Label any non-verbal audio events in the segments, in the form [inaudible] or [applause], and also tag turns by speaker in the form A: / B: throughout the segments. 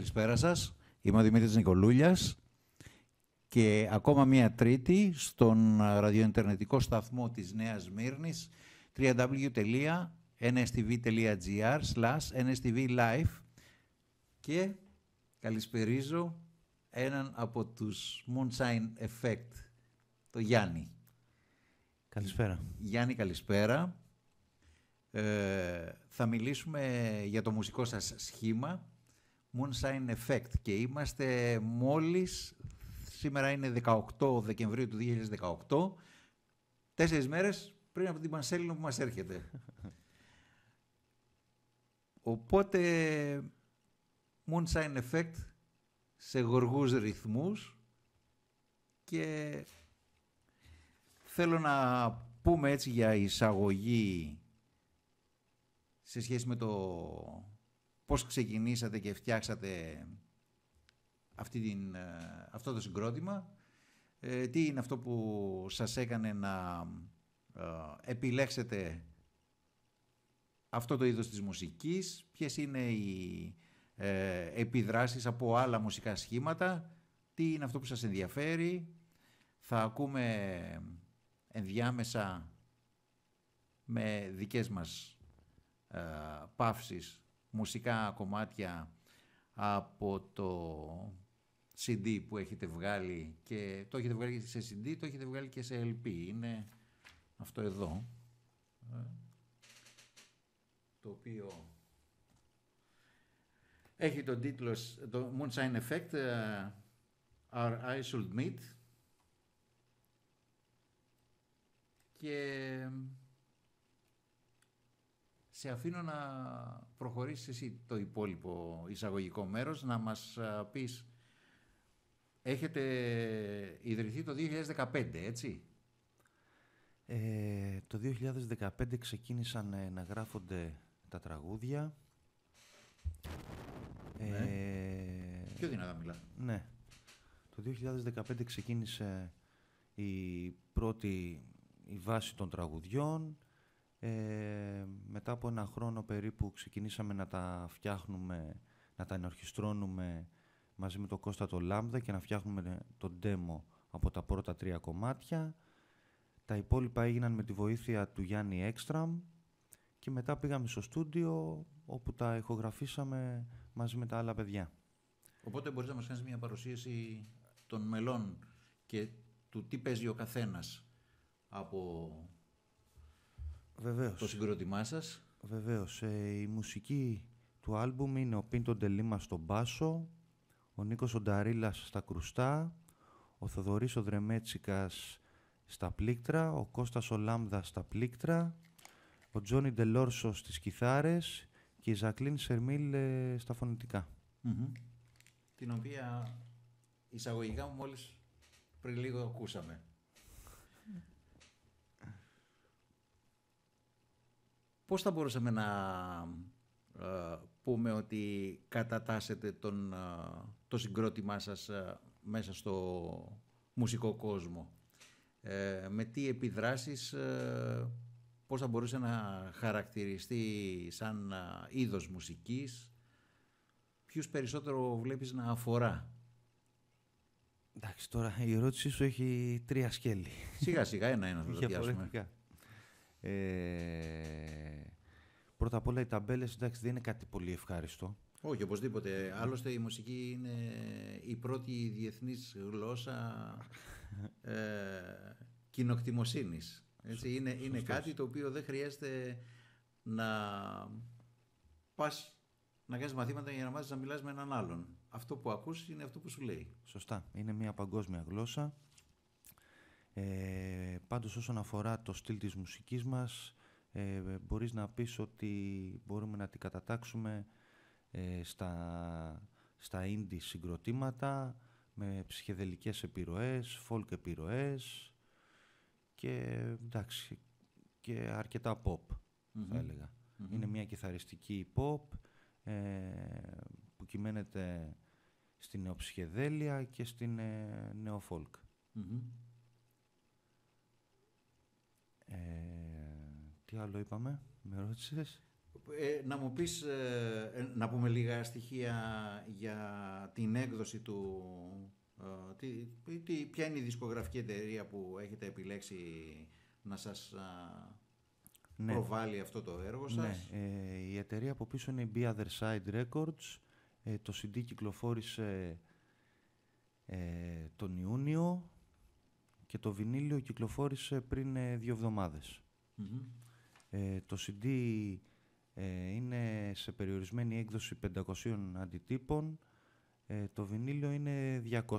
A: Πολύ πολύ καλησπέρα σας. Είμαι ο Δημήτρης Νικολούλιας και ακόμα μία τρίτη στον ραδιοιντερνετικό σταθμό της Νέας Μύρνης www.nstv.gr nstv live και καλησπερίζω έναν από τους Moonshine Effect, το Γιάννη.
B: Καλησπέρα.
A: Γιάννη, καλησπέρα. Ε, θα μιλήσουμε για το μουσικό σας σχήμα Moonshine Effect και είμαστε μόλις, σήμερα είναι 18 Δεκεμβρίου του 2018, τέσσερις μέρες πριν από την Πανσέλινο που μας έρχεται. Οπότε, Moonshine Effect σε γοργούς ρυθμούς και θέλω να πούμε έτσι για εισαγωγή σε σχέση με το πώς ξεκινήσατε και φτιάξατε αυτή την, ε, αυτό το συγκρότημα. Ε, τι είναι αυτό που σας έκανε να ε, επιλέξετε αυτό το είδος της μουσικής, ποιες είναι οι ε, επιδράσεις από άλλα μουσικά σχήματα, τι είναι αυτό που σας ενδιαφέρει. Θα ακούμε ενδιάμεσα με δικές μας ε, παύσεις μουσικά κομμάτια από το CD που έχετε βγάλει και το έχετε βγάλει σε CD, το έχετε βγάλει και σε LP. Είναι αυτό εδώ, ε, το οποίο έχει τον τίτλο το Moonshine Effect, uh, Our Eyes Should Meet και σε αφήνω να προχωρήσεις εσύ το υπόλοιπο εισαγωγικό μέρος, να μας πεις, έχετε ιδρυθεί το 2015, έτσι;
B: Ε, το 2015 ξεκίνησαν ε, να γράφονται τα τραγούδια.
A: Ναι. Ε, Πιο δυνατά μιλάς.
B: Ναι. Το 2015 ξεκίνησε η πρώτη η βάση των τραγουδιών. Ε, μετά από ένα χρόνο περίπου ξεκινήσαμε να τα φτιάχνουμε, να τα ενορχιστρώνουμε μαζί με το Κώστα το Λάμδα και να φτιάχνουμε το demo από τα πρώτα τρία κομμάτια. Τα υπόλοιπα έγιναν με τη βοήθεια του Γιάννη Έκστραμ και μετά πήγαμε στο στούντιο όπου τα ηχογραφήσαμε μαζί με τα άλλα παιδιά.
A: Οπότε μπορείς να μας κάνεις μια παρουσίαση των μελών και του τι παίζει ο καθένας από
B: Βεβαίως.
A: το συγκρότημά σας.
B: Βεβαίως. Ε, η μουσική του άλμπουμ είναι ο Πίντο Ντελίμα στο μπάσο, ο Νίκος Ονταρίλας στα κρουστά, ο Θοδωρής ο Δρεμέτσικας στα πλήκτρα, ο Κώστας ο Λάμδα στα πλήκτρα, ο Τζόνι Ντελόρσο στις κιθάρες και η Ζακλίν Σερμίλ ε, στα φωνητικά.
A: Την οποία εισαγωγικά μου μόλις πριν λίγο ακούσαμε. Πώς θα μπορούσαμε να ε, πούμε ότι κατατάσσετε τον, ε, το συγκρότημά σας ε, μέσα στο μουσικό κόσμο; με τι επιδράσεις, πώς θα μπορούσε να χαρακτηριστεί σαν είδος μουσικής, ποιους περισσότερο βλέπεις να αφορά;
B: Εντάξει, τώρα η ερώτησή σου έχει τρία σκέλη.
A: Σιγά σιγά ένα-ένα θα το πιάσουμε.
B: Ε, πρώτα απ' όλα οι ταμπέλες εντάξει δεν είναι κάτι πολύ ευχάριστο.
A: Όχι, οπωσδήποτε. Άλλωστε η μουσική είναι η πρώτη διεθνής γλώσσα ε, κοινοκτημοσύνης. Έτσι, είναι, είναι κάτι το οποίο δεν χρειάζεται να πας να κάνεις μαθήματα για να μάθεις να μιλάς με έναν άλλον. Αυτό που ακούς είναι αυτό που σου λέει.
B: Σωστά. Είναι μια παγκόσμια γλώσσα. Ε, πάντως όσον αφορά το στυλ της μουσικής μας, ε, μπορείς να πεις ότι μπορούμε να την κατατάξουμε ε, στα, στα indie συγκροτήματα, με ψυχεδελικές επιρροές, folk επιρροές και εντάξει, και αρκετά pop θα έλεγα. Είναι μια κιθαριστική pop ε, που κυμαίνεται στην νεοψυχεδέλεια και στην ε, νεοφολκ. Ε, τι άλλο είπαμε, με ρώτησες;
A: Ε, να μου πεις, ε, ε, να πούμε λίγα στοιχεία για την έκδοση του... τι, τι, ποια είναι η δισκογραφική εταιρεία που έχετε επιλέξει να σας ναι. προβάλλει αυτό το έργο σας;
B: Ναι. η εταιρεία από πίσω είναι η Be Other Side Records. το CD κυκλοφόρησε τον Ιούνιο και το βινίλιο κυκλοφόρησε πριν δύο το CD ε, είναι σε περιορισμένη έκδοση 500 αντιτύπων. Ε, το βινίλιο είναι 200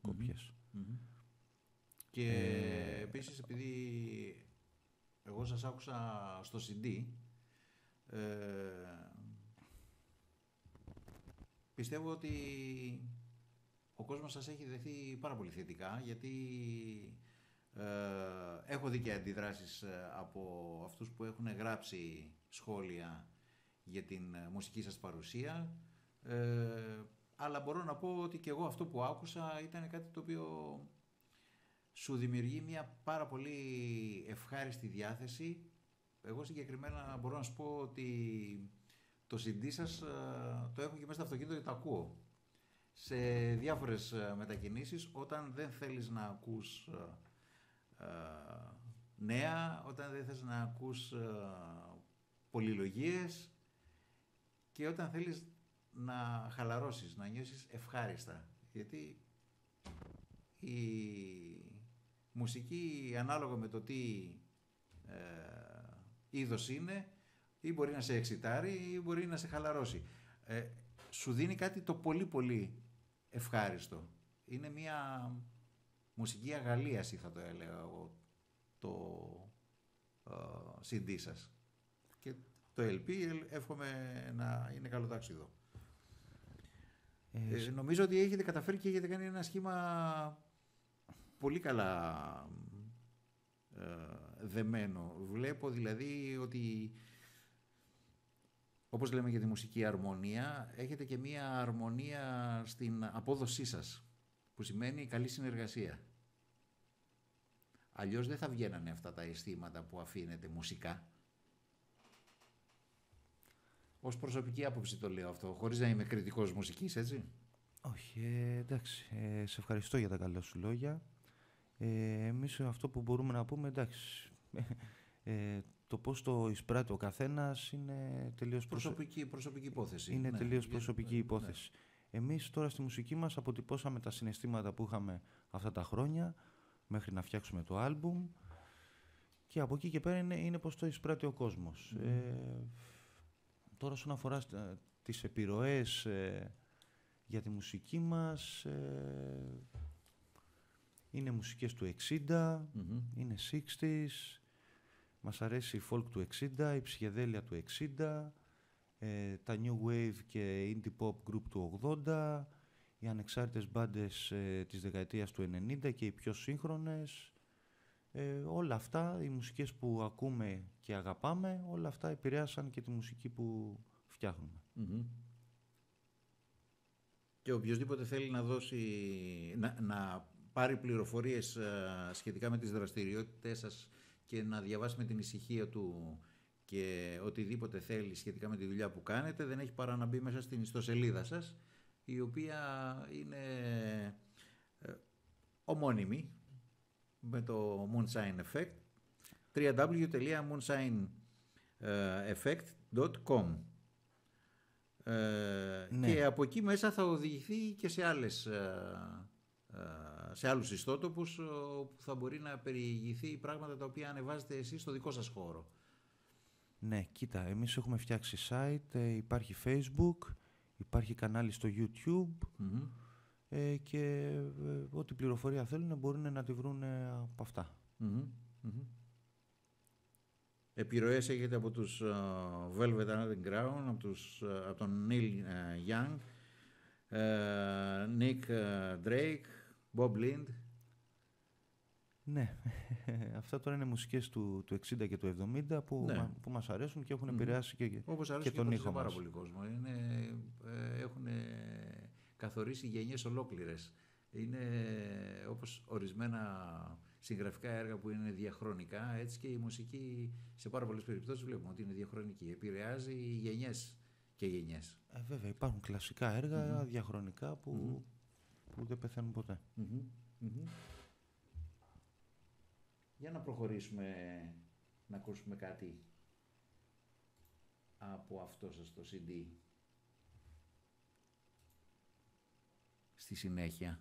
B: κοπιες
A: Και ε, επίσης επειδή εγώ σας άκουσα στο CD, ε, πιστεύω ότι ο κόσμος σας έχει δεχθεί πάρα πολύ θετικά γιατί ε, έχω δει και αντιδράσεις ε, από αυτούς που έχουν γράψει σχόλια για την ε, μουσική σας παρουσία. Ε, αλλά μπορώ να πω ότι και εγώ αυτό που άκουσα ήταν κάτι το οποίο σου δημιουργεί μια πάρα πολύ ευχάριστη διάθεση. Εγώ συγκεκριμένα μπορώ να σου πω ότι το CD σας το έχω και μέσα στο αυτοκίνητο και το ακούω. Σε διάφορες μετακινήσεις όταν δεν θέλεις να ακούς νέα, όταν δεν θες να ακούς πολυλογίες και όταν θέλεις να χαλαρώσεις, να νιώσεις ευχάριστα. Γιατί η μουσική ανάλογα με το τι ε, είδος είναι ή μπορεί να σε εξητάρει ή μπορεί να σε χαλαρώσει. Ε, σου δίνει κάτι το πολύ πολύ ευχάριστο. Είναι μια μουσική αγαλίαση θα το έλεγα εγώ το ε, CD σας και το LP εύχομαι να είναι καλό ταξίδο. Ε, ε νομίζω ότι έχετε καταφέρει και έχετε κάνει ένα σχήμα πολύ καλά ε, δεμένο. Βλέπω δηλαδή ότι όπως λέμε για τη μουσική αρμονία, έχετε και μία αρμονία στην απόδοσή σας, που σημαίνει καλή συνεργασία. Αλλιώς δεν θα βγαίνανε αυτά τα αισθήματα που αφήνετε μουσικά. Ως προσωπική άποψη το λέω αυτό, χωρίς να είμαι κριτικός μουσικής, έτσι.
B: Όχι, ε, εντάξει. Ε, σε ευχαριστώ για τα καλά σου λόγια. Ε, εμείς αυτό που μπορούμε να πούμε, εντάξει, ε, το πώς το εισπράττει ο καθένας είναι τελείως
A: προσωπική, προσωπική υπόθεση.
B: Είναι ναι, τελείως προσωπική ναι. υπόθεση. Ναι. Εμείς τώρα στη μουσική μας αποτυπώσαμε τα συναισθήματα που είχαμε αυτά τα χρόνια μέχρι να φτιάξουμε το άλμπουμ και από εκεί και πέρα είναι, είναι πώς το εισπράττει ο κόσμος. Ε, Τώρα όσον αφορά ε, τις επιρροές ε, για τη μουσική μας, ε, είναι μουσικές του 60, είναι 60s, μας αρέσει η folk του 60, η ψυχεδέλεια του 60, τα new wave και indie pop group του 80, οι ανεξάρτητες μπάντες της δεκαετίας του 90 και οι πιο σύγχρονες. όλα αυτά, οι μουσικές που ακούμε και αγαπάμε, όλα αυτά επηρέασαν και τη μουσική που φτιαχνουμε
A: Και οποιοδήποτε θέλει να δώσει, να, να πάρει πληροφορίες ε, σχετικά με τις δραστηριότητες σας και να διαβάσει με την ησυχία του και οτιδήποτε θέλει σχετικά με τη δουλειά που κάνετε, δεν έχει παρά να μπει μέσα στην ιστοσελίδα σας, η οποία είναι ε, ομώνυμη με το Moonshine Effect www.moonshineeffect.com ε, ναι. Και από εκεί μέσα θα οδηγηθεί και σε, άλλες, ε, ε, σε άλλους ιστότοπους που θα μπορεί να περιηγηθεί πράγματα τα οποία ανεβάζετε εσείς στο δικό σας χώρο.
B: Ναι, κοίτα, εμείς έχουμε φτιάξει site, υπάρχει facebook, υπάρχει κανάλι στο youtube και ό,τι πληροφορία θέλουν μπορούν να τη βρουν από αυτά.
A: Επιρροές έχετε από τους uh, Velvet Underground, από, τους, uh, από τον Neil uh, Young, Nick Drake, Bob Lind.
B: Ναι, [laughs] αυτά τώρα είναι μουσικές του, του 60 και του 70 που, ναι. μα, που μας αρέσουν και έχουν επηρεάσει mm. και,
A: Όπως αρέσουν
B: και, και τον ήχο
A: πάρα πολύ κόσμο. Είναι, ε, έχουν ε, καθορίσει γενιές ολόκληρες. Είναι όπως ορισμένα
C: συγγραφικά έργα που είναι διαχρονικά, έτσι και η μουσική σε πάρα πολλές περιπτώσεις βλέπουμε ότι είναι διαχρονική. Επηρεάζει γενιές και γενιές.
B: Ε, βέβαια υπάρχουν κλασικά έργα mm-hmm. διαχρονικά που... Mm-hmm που δεν πεθαίνουν ποτέ. Mm-hmm. Mm-hmm.
C: Για να προχωρήσουμε να ακούσουμε κάτι από αυτό σας το CD. Στη συνέχεια.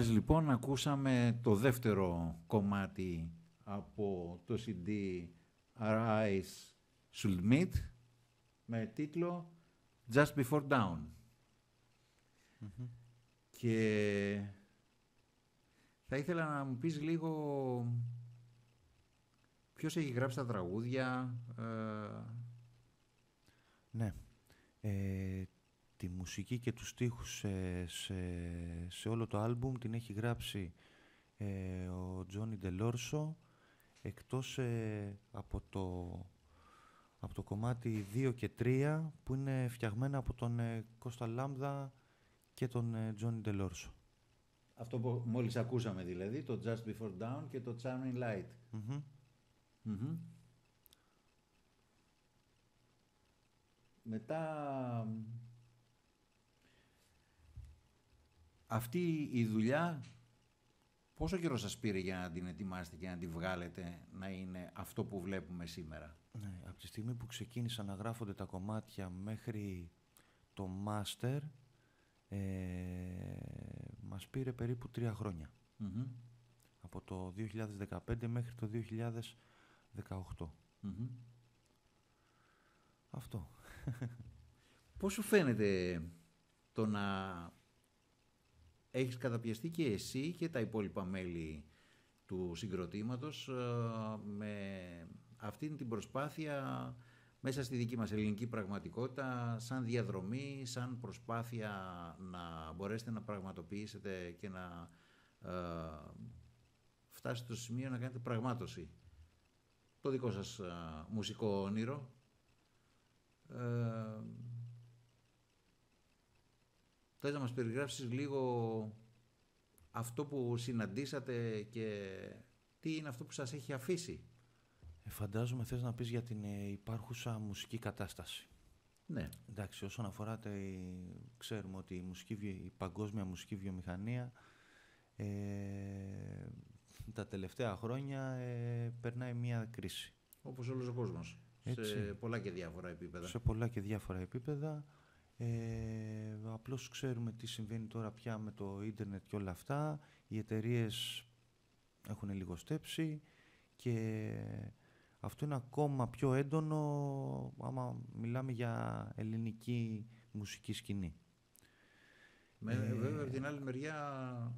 C: Μόλις λοιπόν ακούσαμε το δεύτερο κομμάτι από το CD
A: Arise Should Meet με τίτλο Just Before Down. Και θα ήθελα να μου πεις λίγο ποιος έχει γράψει τα τραγούδια. Ε.
B: Ναι. Ε, τη μουσική και τους στίχους σε, σε, σε όλο το άλμπουμ την έχει γράψει ε, ο Τζόνι Ντελόρσο εκτός ε, από, το, από το κομμάτι 2 και 3 που είναι φτιαγμένα από τον ε, Κώστα Λάμδα και τον ε, Τζόνι Ντελόρσο.
A: αυτό που μόλις ακούσαμε δηλαδή, το Just Before Down και το Charming Light.
B: Μμμ.
A: Μμμ. Μετά αυτή η δουλειά πόσο καιρό σας πήρε για να την ετοιμάσετε και να την βγάλετε να είναι αυτό που βλέπουμε σήμερα;
B: Ναι, από τη στιγμή που ξεκίνησαν να γράφονται τα κομμάτια μέχρι το master ε, μας πήρε περίπου τρία χρόνια.
A: Μμμ.
B: Από το 2015 μέχρι το 2018.
A: Μμμ.
B: Αυτό.
A: Πώς σου φαίνεται το να έχεις καταπιαστεί και εσύ και τα υπόλοιπα μέλη του συγκροτήματος ε, με αυτήν την προσπάθεια μέσα στη δική μας ελληνική πραγματικότητα σαν διαδρομή, σαν προσπάθεια να μπορέσετε να πραγματοποιήσετε και να ε, φτάσετε στο σημείο να κάνετε πραγμάτωση το δικό σας ε, μουσικό όνειρο. Ε, θες να μας περιγράψεις λίγο αυτό που συναντήσατε και τι είναι αυτό που σας έχει αφήσει;
B: Ε, φαντάζομαι θες να πεις για την ε, υπάρχουσα μουσική κατάσταση.
A: Ναι.
B: Εντάξει, όσον αφορά, τα, ξέρουμε ότι η, μουσική, βιο- η παγκόσμια μουσική βιομηχανία ε, τα τελευταία χρόνια ε, περνάει μια κρίση.
A: Όπως όλος ο κόσμος. Σε
B: Έτσι.
A: πολλά και διάφορα επίπεδα.
B: σε πολλά και διάφορα επίπεδα. Ε, απλώς ξέρουμε τι συμβαίνει τώρα πια με το ίντερνετ και όλα αυτά. Οι εταιρείες έχουν λιγοστέψει και αυτό είναι ακόμα πιο έντονο άμα μιλάμε για ελληνική μουσική σκηνή.
A: Με,
B: Ε,
A: βέβαια, από την άλλη μεριά,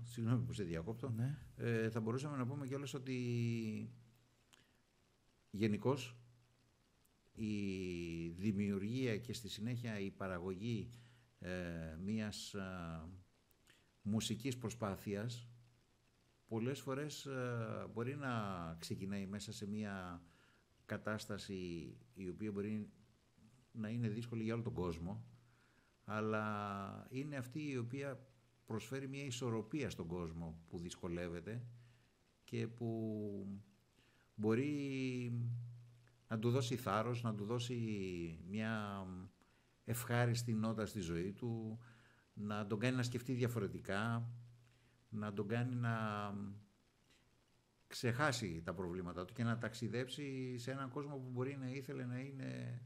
A: συγγνώμη που σε διακόπτω,
B: Ναι.
A: ε, θα μπορούσαμε να πούμε κιόλας ότι γενικώς η δημιουργία και στη συνέχεια η παραγωγή ε, μιας α, μουσικής προσπάθειας πολλές φορές ε, μπορεί να ξεκινάει μέσα σε μια κατάσταση η οποία μπορεί να είναι δύσκολη για όλο τον κόσμο αλλά είναι αυτή η οποία προσφέρει μια ισορροπία στον κόσμο που δυσκολεύεται και που μπορεί να του δώσει θάρρος, να του δώσει μια ευχάριστη νότα στη ζωή του, να τον κάνει να σκεφτεί διαφορετικά, να τον κάνει να ξεχάσει τα προβλήματά του και να ταξιδέψει σε έναν κόσμο που μπορεί να ήθελε να είναι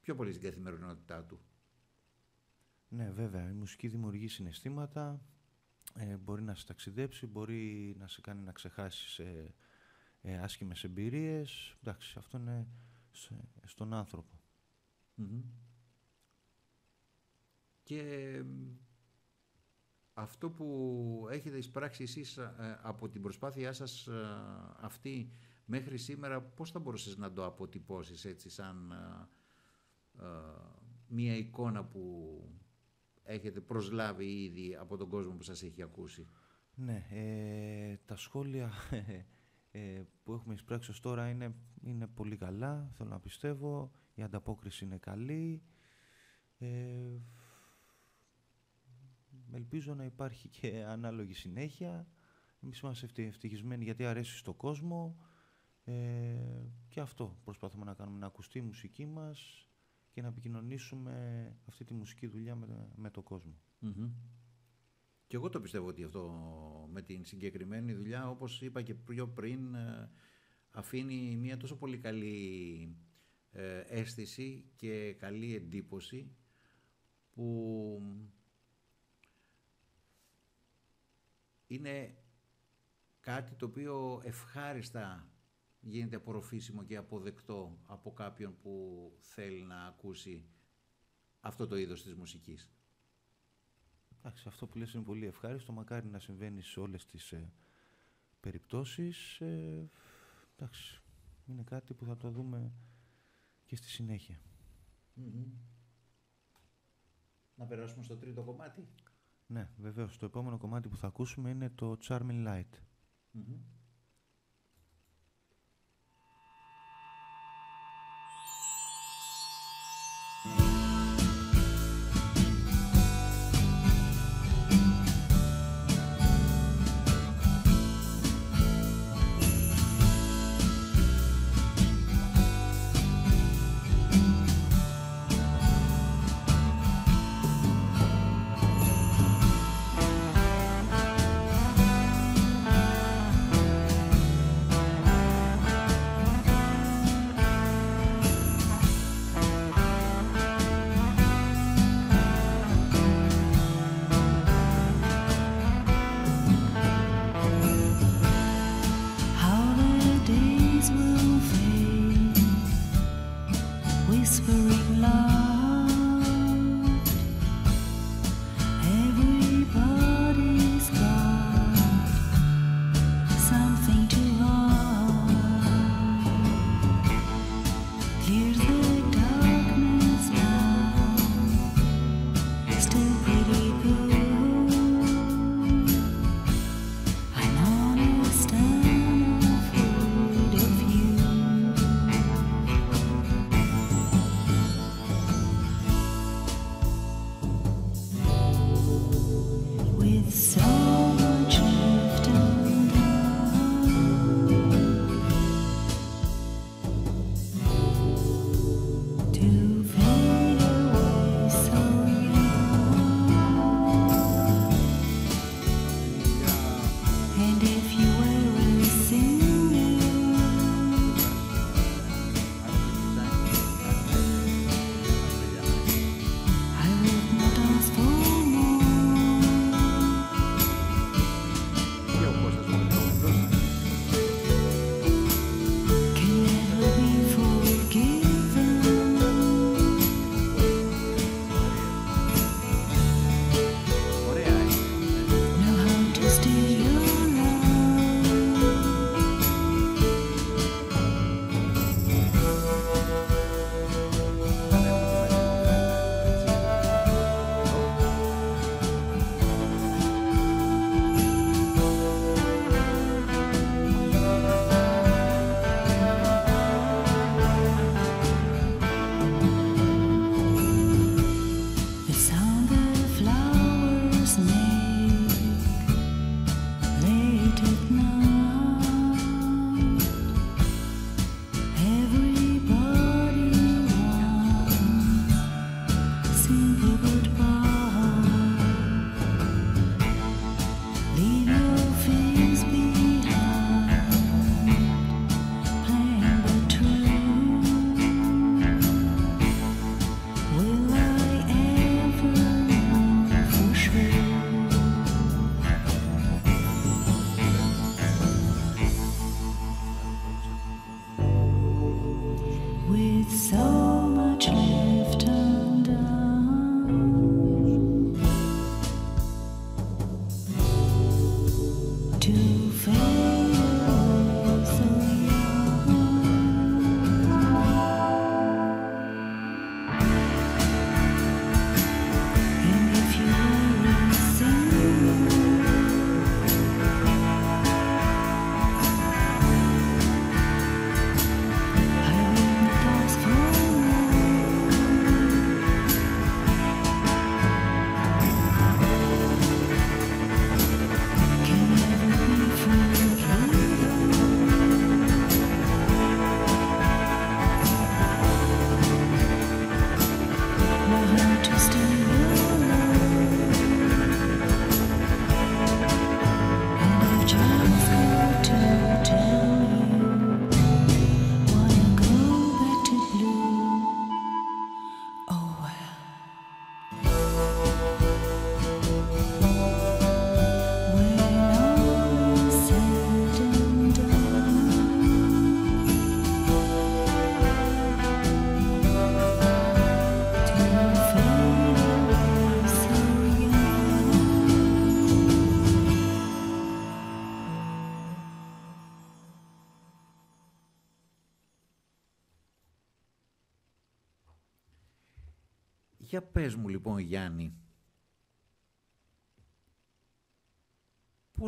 A: πιο πολύ στην καθημερινότητά του.
B: Ναι, βέβαια. Η μουσική δημιουργεί συναισθήματα, ε, μπορεί να σε ταξιδέψει, μπορεί να σε κάνει να ξεχάσεις ε, ε, άσχημες εμπειρίες. Εντάξει, αυτό είναι σε- στον άνθρωπο.
A: Μμμ. Και μ, αυτό που έχετε εισπράξει εσείς ε, από την προσπάθειά σας ε, αυτή μέχρι σήμερα, πώς θα μπορούσες να το αποτυπώσεις έτσι σαν ε, ε, μία εικόνα που έχετε προσλάβει ήδη από τον κόσμο που σας έχει ακούσει;
B: Ναι, ε, τα σχόλια ε, που έχουμε εισπράξει ως τώρα είναι, είναι πολύ καλά, θέλω να πιστεύω. Η ανταπόκριση είναι καλή. Ε, ελπίζω να υπάρχει και ανάλογη συνέχεια. Εμείς είμαστε ευτυ- ευτυχισμένοι γιατί αρέσει στον κόσμο. Ε, και αυτό προσπαθούμε να κάνουμε, να ακουστεί η μουσική μας και να επικοινωνήσουμε αυτή τη μουσική δουλειά με, με τον κόσμο.
A: Μμμ. Και εγώ το πιστεύω ότι αυτό με την συγκεκριμένη δουλειά, όπως είπα και πιο πριν, ε, αφήνει μια τόσο πολύ καλή ε, αίσθηση και καλή εντύπωση που είναι κάτι το οποίο ευχάριστα γίνεται απορροφήσιμο και αποδεκτό από κάποιον που θέλει να ακούσει αυτό το είδος της μουσικής.
B: Εντάξει, αυτό που λες είναι πολύ ευχάριστο. Μακάρι να συμβαίνει σε όλες τις ε, περιπτώσεις. Ε, εντάξει, είναι κάτι που θα το δούμε και στη συνέχεια.
A: Να περάσουμε στο τρίτο κομμάτι;
B: Ναι, βεβαίως. Το επόμενο κομμάτι που θα ακούσουμε είναι το Charming Light.
D: Thank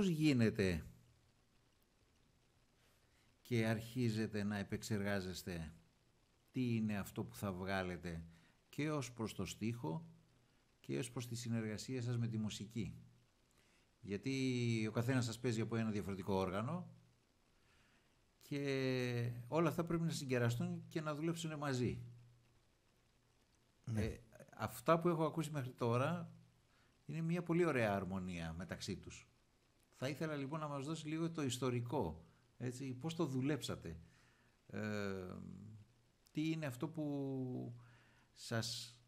A: πώς γίνεται και αρχίζετε να επεξεργάζεστε τι είναι αυτό που θα βγάλετε και ως προς το στίχο και ως προς τη συνεργασία σας με τη μουσική. Γιατί ο καθένας σας παίζει από ένα διαφορετικό όργανο και όλα αυτά πρέπει να συγκεραστούν και να δουλέψουν μαζί.
B: Ναι.
A: Ε, αυτά που έχω ακούσει μέχρι τώρα είναι μια πολύ ωραία αρμονία μεταξύ τους. Θα ήθελα λοιπόν να μας δώσει λίγο το ιστορικό, έτσι, πώς το δουλέψατε. Ε, τι είναι αυτό που σας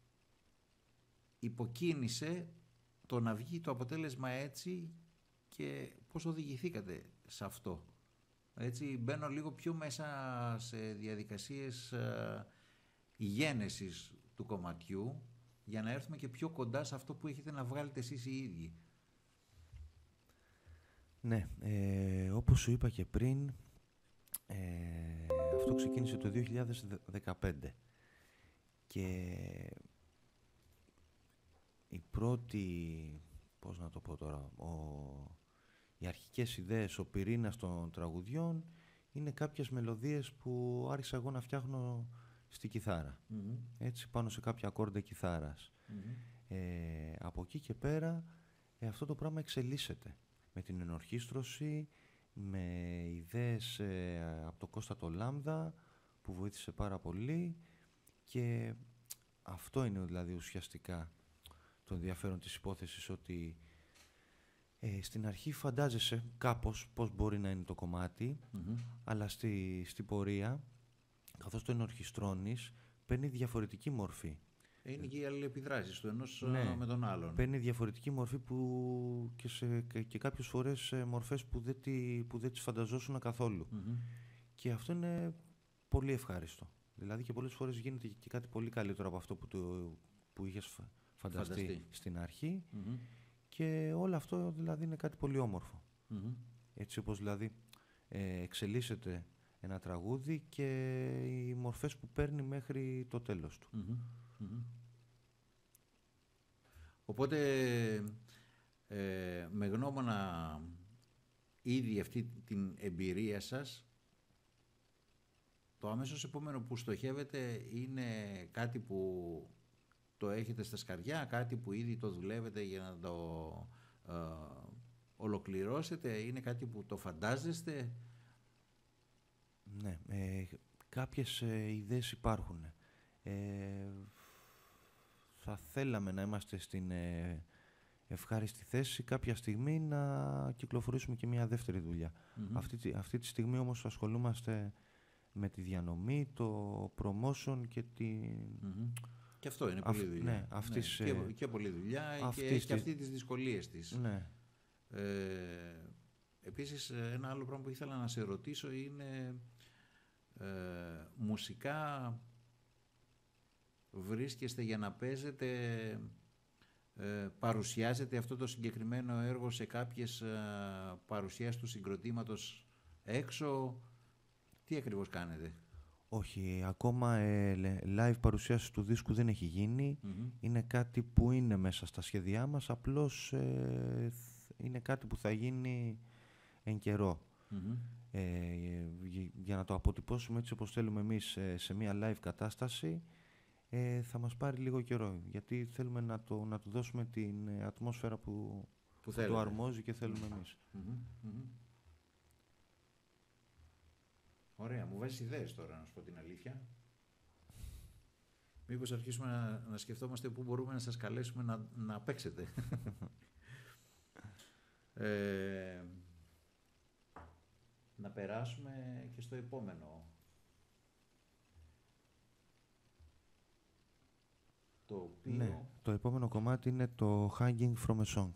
A: υποκίνησε το να βγει το αποτέλεσμα έτσι και πώς οδηγηθήκατε σε αυτό. Έτσι μπαίνω λίγο πιο μέσα σε διαδικασίες ε, γένεσης του κομματιού για να έρθουμε και πιο κοντά σε αυτό που έχετε να βγάλετε εσείς οι ίδιοι.
B: Ναι, ε, όπως σου είπα και πριν, ε, αυτό ξεκίνησε το 2015 και η πρώτη, πώς να το πω τώρα, ο, οι αρχικές ιδέες, ο πυρήνας των τραγουδιών είναι κάποιες μελωδίες που άρχισα εγώ να φτιάχνω στη κιθάρα. Έτσι, πάνω σε κάποια ακόρντα κιθάρας. Ε, από εκεί και πέρα ε, αυτό το πράγμα εξελίσσεται με την ενορχίστρωση, με ιδέες ε, από το Κώστα το Λάμδα που βοήθησε πάρα πολύ και αυτό είναι δηλαδή ουσιαστικά το ενδιαφέρον της υπόθεσης ότι ε, στην αρχή φαντάζεσαι κάπως πώς μπορεί να είναι το κομμάτι αλλά στη, στην πορεία καθώς το ενορχιστρώνεις παίρνει διαφορετική μορφή.
A: Είναι και οι αλληλεπιδράσεις του ενός
B: Ναι.
A: ε, με τον άλλον.
B: Παίρνει διαφορετική μορφή που και, σε, και, και κάποιες φορές ε, μορφές που δεν, τη, που δεν τις φανταζόσουν καθόλου.
A: Μμμ.
B: Και αυτό είναι πολύ ευχάριστο. Δηλαδή και πολλές φορές γίνεται και κάτι πολύ καλύτερο από αυτό που, το, που είχες φα- φανταστεί,
A: Φανταστεί.
B: στην αρχή
A: Μμμ.
B: και όλο αυτό δηλαδή είναι κάτι πολύ όμορφο.
A: Μμμ.
B: Έτσι όπως δηλαδή ε, εξελίσσεται ένα τραγούδι και οι μορφές που παίρνει μέχρι το τέλος του.
A: Μμμ. Μμμ. Οπότε, ε, με γνώμονα ήδη αυτή την εμπειρία σας, το αμέσως επόμενο που στοχεύετε είναι κάτι που το έχετε στα σκαριά, κάτι που ήδη το δουλεύετε για να το ε, ολοκληρώσετε, είναι κάτι που το φαντάζεστε;
B: Ναι, ε, κάποιες ε, ιδέες υπάρχουν. Ε, θα θέλαμε να είμαστε στην ε, ευχάριστη θέση κάποια στιγμή να κυκλοφορήσουμε και μια δεύτερη δουλειά.
A: Μμμ.
B: Αυτή, τη- αυτή τη στιγμή όμως ασχολούμαστε με τη διανομή, το promotion και την...
A: Μμμ. Και αυτό είναι
B: Αυ-
A: πολλή δουλειά.
B: ναι, αυτής,
A: και,
B: ε,
A: και πολλή δουλειά και,
B: αυτής
A: και
B: της-
A: αυτή τις δυσκολίες της.
B: Ναι,
A: Ε, επίσης ε, ένα άλλο πράγμα που ήθελα να σε ρωτήσω είναι ε, μουσικά βρίσκεστε για να παίζετε ε, παρουσιάζετε αυτό το συγκεκριμένο έργο σε κάποιες ε, παρουσιάσεις του συγκροτήματος έξω; Τι ακριβώς κάνετε;
B: Όχι, ακόμα ε, λε- live παρουσίαση του δίσκου δεν έχει γίνει.
A: Μμμ.
B: Είναι κάτι που είναι μέσα στα σχέδιά μας, απλώς ε, θ- είναι κάτι που θα γίνει εν καιρό.
A: Μμμ.
B: Ε, γι- για να το αποτυπώσουμε έτσι όπως θέλουμε εμείς ε, σε μια live κατάσταση ε, θα μας πάρει λίγο καιρό γιατί θέλουμε να, το, να του δώσουμε την ε, ατμόσφαιρα που,
A: που
B: που
A: θέλετε
B: του αρμόζει και θέλουμε εμείς.
A: Μμμ, μμμ. Ωραία, μου βάζεις ιδέες τώρα να σου πω την αλήθεια. Μήπως αρχίσουμε να, να σκεφτόμαστε πού μπορούμε να σας καλέσουμε να, να παίξετε. ε, να περάσουμε και στο επόμενο. Το οποίο...
B: Ναι, το επόμενο κομμάτι είναι το Hanging from a Song.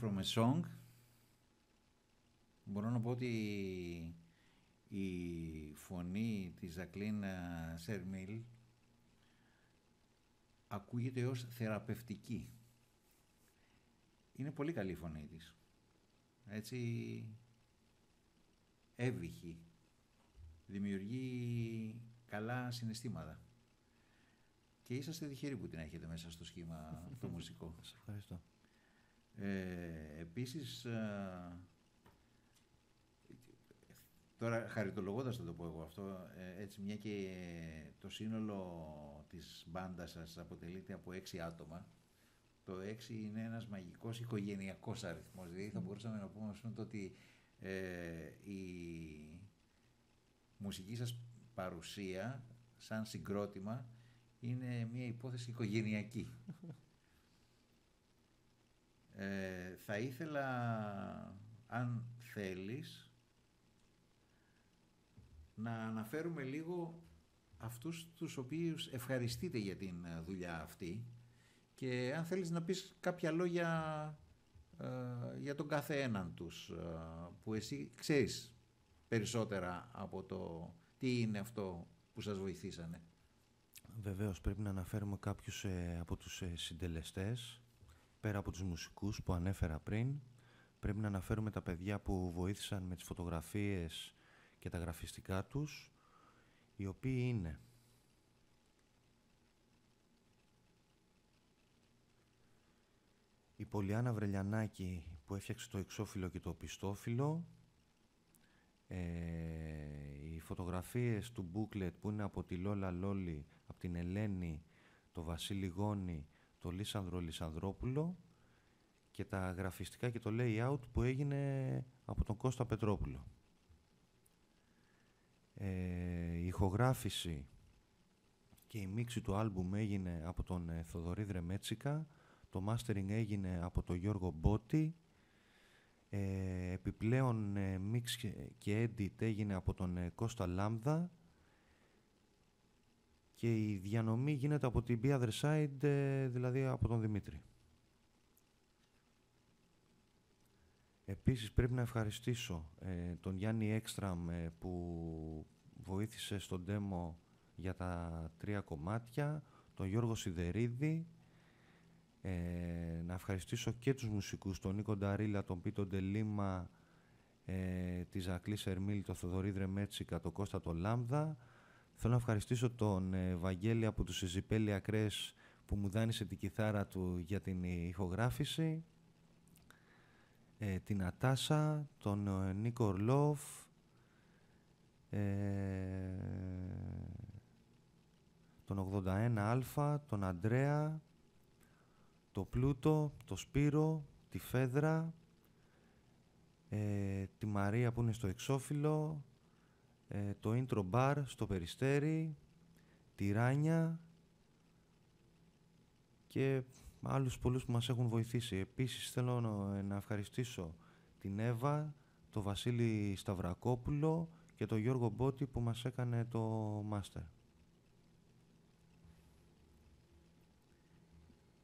A: From a Song. Μπορώ να πω ότι η φωνή της Ζακλίν Σερμίλ ακούγεται ως θεραπευτική. Είναι πολύ καλή η φωνή της. Έτσι εύυχη. Δημιουργεί καλά συναισθήματα. Και είσαστε τυχεροί που την έχετε μέσα στο σχήμα το [laughs] μουσικό.
B: Σας ευχαριστώ.
A: Ε, επίσης, ε, τώρα χαριτολογώντας θα το πω εγώ αυτό, ε, έτσι μια και το σύνολο της μπάντας σας αποτελείται από έξι άτομα, το έξι είναι ένας μαγικός οικογενειακός αριθμός, δηλαδή θα μπορούσαμε να πούμε ας πούμε, το ότι ε, η μουσική σας παρουσία σαν συγκρότημα είναι μια υπόθεση οικογενειακή. Ε, θα ήθελα, αν θέλεις, να αναφέρουμε λίγο αυτούς τους οποίους ευχαριστείτε για την ε, δουλειά αυτή και αν θέλεις να πεις κάποια λόγια ε, για τον κάθε έναν τους ε, που εσύ ξέρεις περισσότερα από το τι είναι αυτό που σας βοηθήσανε.
B: Βεβαίως πρέπει να αναφέρουμε κάποιους ε, από τους ε, συντελεστές, πέρα από τους μουσικούς που ανέφερα πριν. Πρέπει να αναφέρουμε τα παιδιά που βοήθησαν με τις φωτογραφίες και τα γραφιστικά τους, οι οποίοι είναι η Πολιάνα Βρελιανάκη που έφτιαξε το εξώφυλλο και το πιστόφυλλο, ε, οι φωτογραφίες του booklet που είναι από τη Λόλα Λόλη, από την Ελένη, το Βασίλη Γόνη, το Λίσανδρο Λισανδρόπουλο και τα γραφιστικά και το layout που έγινε από τον Κώστα Πετρόπουλο. Ε, η ηχογράφηση και η μίξη του άλμπουμ έγινε από τον ε, Θοδωρή Δρεμέτσικα, το mastering έγινε από τον Γιώργο Μπότη, ε, επιπλέον ε, mix και- και edit έγινε από τον ε, Κώστα Λάμδα και η διανομή γίνεται από την Be Other Side, ε, δηλαδή από τον Δημήτρη. Επίσης πρέπει να ευχαριστήσω ε, τον Γιάννη Έκστραμ ε, που βοήθησε στο demo για τα τρία κομμάτια, τον Γιώργο Σιδερίδη, ε, να ευχαριστήσω και τους μουσικούς, τον Νίκο Νταρίλα, τον Πίτο Ντελίμα, ε, τη Ζακλή Σερμίλ, τον Θοδωρή Δρεμέτσικα, τον Κώστα τον Λάμδα. Θέλω να ευχαριστήσω τον ε, Βαγγέλη από τους Εζιπέλη Ακρές που μου δάνεισε την κιθάρα του για την ηχογράφηση. Ε, την Ατάσα, τον ε, Νίκο Ορλόφ, ε, τον 81α, τον Αντρέα, το Πλούτο, το Σπύρο, τη Φέδρα, ε, τη Μαρία που είναι στο Εξώφυλλο, ε, το Intro Bar στο Περιστέρι, τη Ράνια και άλλους πολλούς που μας έχουν βοηθήσει. Επίσης θέλω να- να ευχαριστήσω την Εύα, το Βασίλη Σταυρακόπουλο και τον Γιώργο Μπότη που μας έκανε το μάστερ.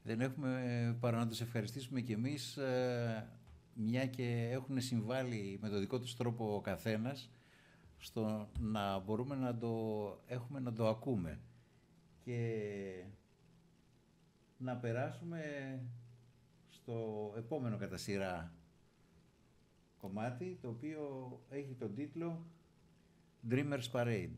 C: Δεν έχουμε παρά να τους ευχαριστήσουμε και εμείς, ε, μια και έχουν συμβάλει με το δικό τους τρόπο ο καθένας, στο να μπορούμε να το έχουμε να το ακούμε. Και να περάσουμε στο επόμενο κατά σειρά κομμάτι, το οποίο έχει τον τίτλο Dreamers Parade.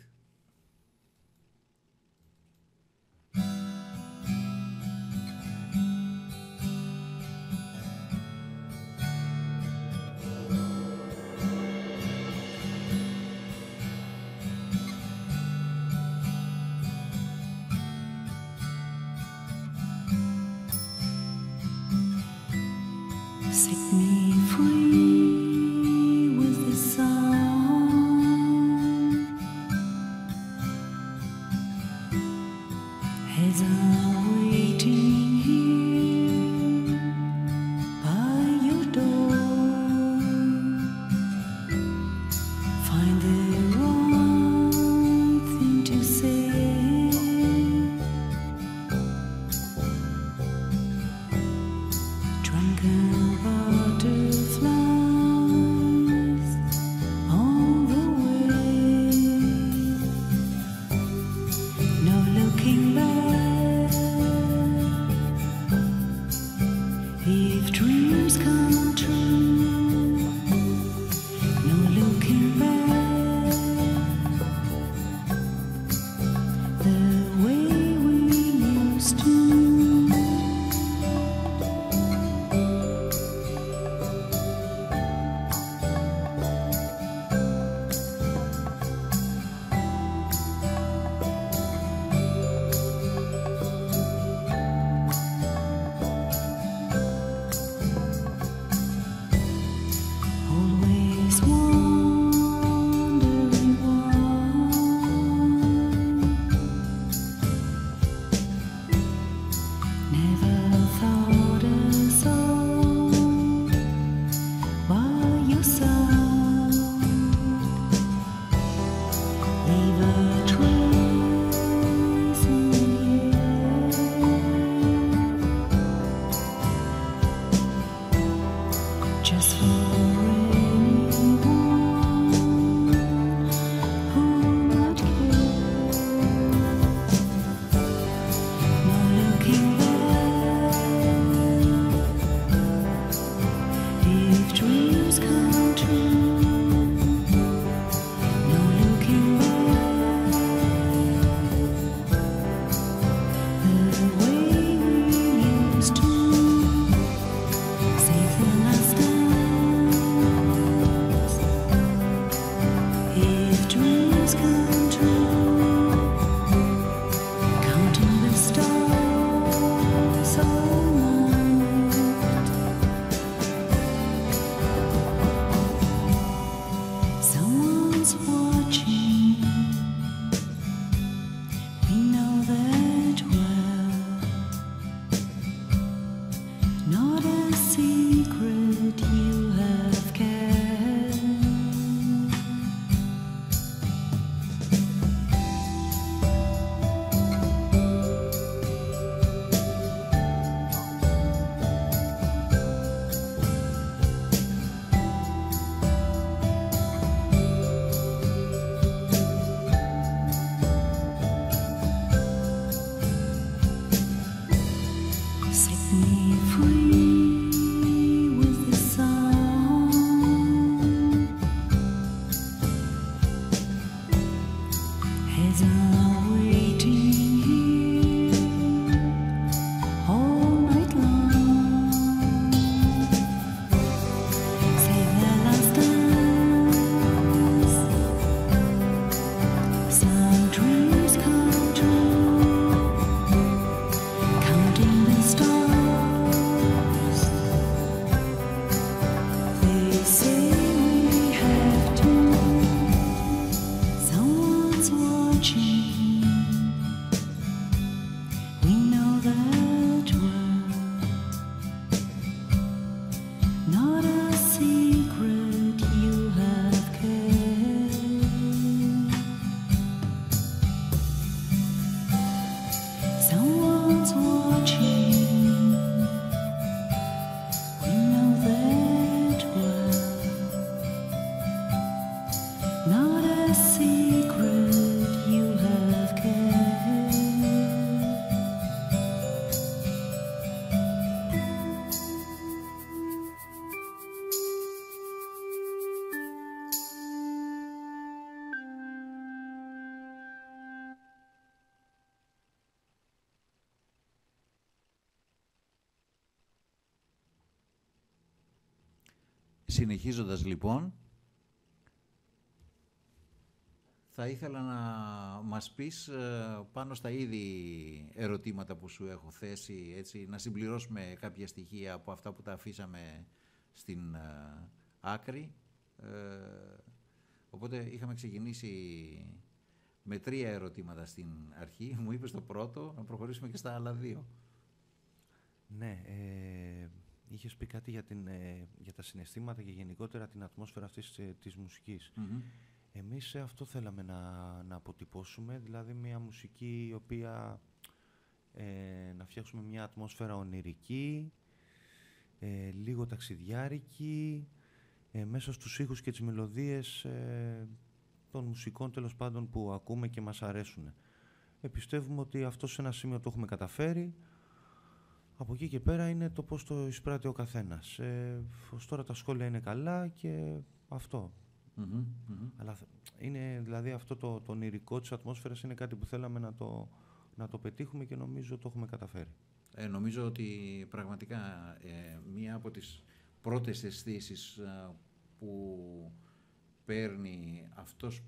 A: Συνεχίζοντας λοιπόν, θα ήθελα να μας πεις ε, πάνω στα ήδη ερωτήματα που σου έχω θέσει, έτσι, να συμπληρώσουμε κάποια στοιχεία από αυτά που τα αφήσαμε στην ε, άκρη. Ε, οπότε είχαμε ξεκινήσει με τρία ερωτήματα στην αρχή. Μου είπες το πρώτο, να προχωρήσουμε και στα άλλα δύο.
B: Ναι, ε, είχες πει κάτι για, την, ε, για τα συναισθήματα και γενικότερα την ατμόσφαιρα αυτής ε, της μουσικής.
A: Μμμ.
B: Εμείς ε, αυτό θέλαμε να, να αποτυπώσουμε, δηλαδή μια μουσική η οποία ε, να φτιάξουμε μια ατμόσφαιρα ονειρική, ε, λίγο ταξιδιάρικη, ε, μέσα στους ήχους και τις μελωδίες ε, των μουσικών τέλος πάντων που ακούμε και μας αρέσουν. Ε, πιστεύουμε ότι αυτό σε ένα σημείο το έχουμε καταφέρει. Από εκεί και πέρα είναι το πώς το εισπράττει ο καθένας. Ε, ως τώρα τα σχόλια είναι καλά και αυτό.
A: Μμμ, μμμ.
B: Αλλά θ- είναι δηλαδή αυτό το, το ονειρικό της ατμόσφαιρας είναι κάτι που θέλαμε να το, να το πετύχουμε και νομίζω το έχουμε καταφέρει.
A: Ε, νομίζω ότι πραγματικά ε, μία από τις πρώτες αισθήσεις που παίρνει αυτός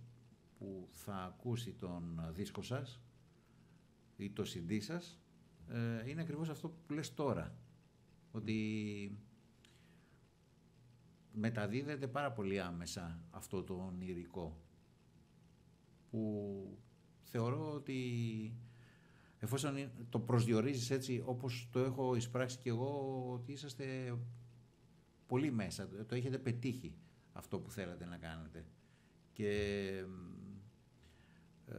A: που θα ακούσει τον δίσκο σας ή το CD σας ε, είναι ακριβώς αυτό που λες τώρα. Ότι μεταδίδεται πάρα πολύ άμεσα αυτό το ονειρικό που θεωρώ ότι εφόσον είναι- το προσδιορίζεις έτσι όπως το έχω εισπράξει και εγώ ότι είσαστε πολύ μέσα, το έχετε πετύχει αυτό που θέλατε να κάνετε και ε,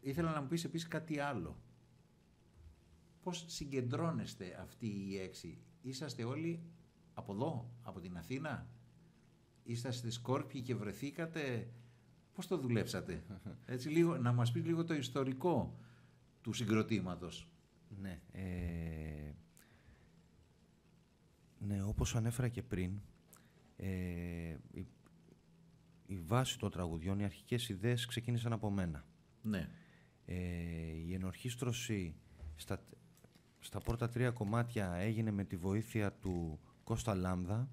A: ήθελα να μου πεις επίσης κάτι άλλο πώς συγκεντρώνεστε αυτοί οι έξι; Είσαστε όλοι από εδώ, από την Αθήνα; Είσαστε Σκόρπιοι και βρεθήκατε; Πώς το δουλέψατε; [laughs] Έτσι λίγο, να μας πεις λίγο το ιστορικό του συγκροτήματος
B: Ναι, ε, ναι όπως ανέφερα και πριν, ε, η, η βάση των τραγουδιών, οι αρχικές ιδέες ξεκίνησαν από μένα.
A: ναι
B: Ε, η ενορχίστρωση στα, στα πρώτα τρία κομμάτια έγινε με τη βοήθεια του Κώστα Λάμδα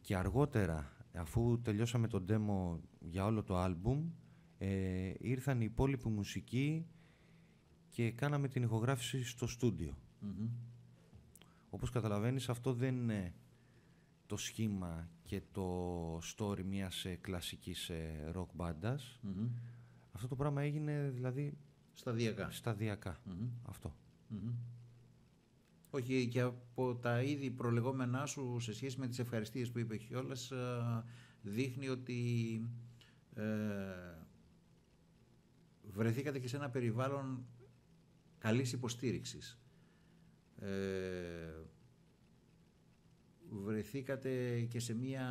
B: και αργότερα, αφού τελειώσαμε τον demo για όλο το άλμπουμ, ε, ήρθαν οι υπόλοιποι μουσικοί και κάναμε την ηχογράφηση στο στούντιο.
A: Μμμ.
B: Όπως καταλαβαίνεις αυτό δεν είναι το σχήμα και το story μιας ε, κλασικής ε, rock μπάντας.
A: Μμμ.
B: Αυτό το πράγμα έγινε δηλαδή
A: σταδιακά
B: σταδιακά.
A: Μμμ.
B: Αυτό.
A: Μμμ. Όχι και από τα ήδη προλεγόμενά σου σε σχέση με τις ευχαριστίες που είπε κιόλας ε, δείχνει ότι ε, βρεθήκατε και σε ένα περιβάλλον καλής υποστήριξης. Ε, βρεθήκατε και σε μια